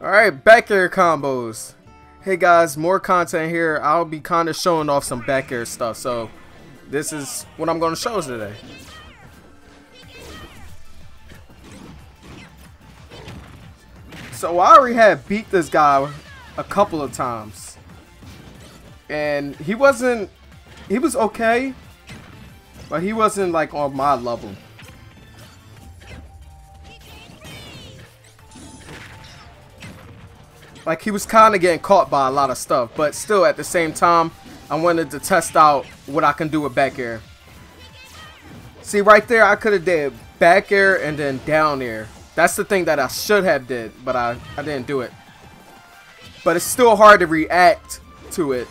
Alright, back air combos. Hey guys, more content here. I'll be kind of showing off some back air stuff, so this is what I'm going to show today. So I already had beat this guy a couple of times. And he wasn't, he was okay, but he wasn't like on my level. like he was kind of getting caught by a lot of stuff but still at the same time I wanted to test out what I can do with back air. See right there I could have did back air and then down air. That's the thing that I should have did but I, I didn't do it. But it's still hard to react to it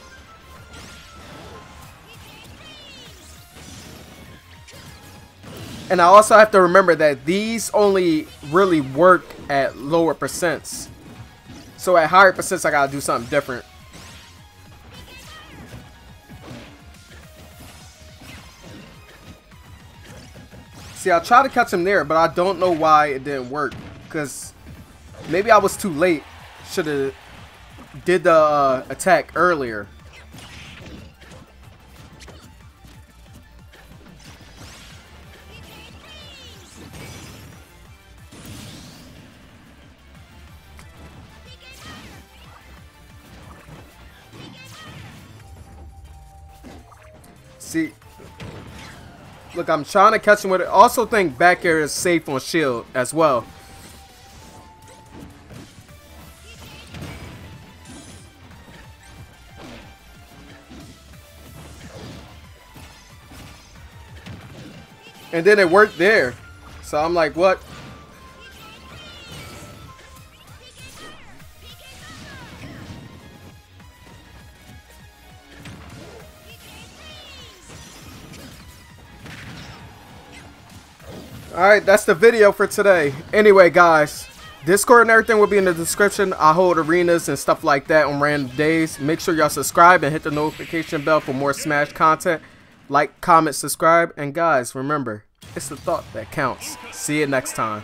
and I also have to remember that these only really work at lower percents so at higher percents, I gotta do something different. See, I tried to catch him there, but I don't know why it didn't work. Because maybe I was too late. Should have did the uh, attack earlier. See, look, I'm trying to catch him with it. Also think back air is safe on shield as well. And then it worked there. So I'm like, what? Alright, that's the video for today. Anyway, guys, Discord and everything will be in the description. I hold arenas and stuff like that on random days. Make sure y'all subscribe and hit the notification bell for more Smash content. Like, comment, subscribe, and guys, remember, it's the thought that counts. See you next time.